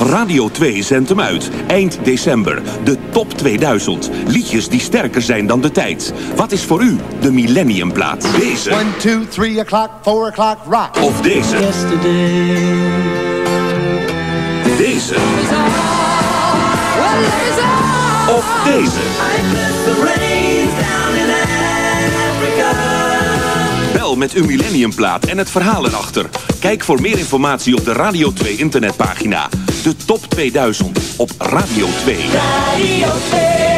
Radio 2 zendt hem uit. Eind december. De top 2000. Liedjes die sterker zijn dan de tijd. Wat is voor u de Millenniumplaat? Deze 1, 2, 3 o'clock, 4 o'clock, rock. of deze? Deze of deze? Bel met uw Millenniumplaat en het verhaal erachter. Kijk voor meer informatie op de Radio 2 internetpagina. De top 2000 op Radio 2. Radio 2.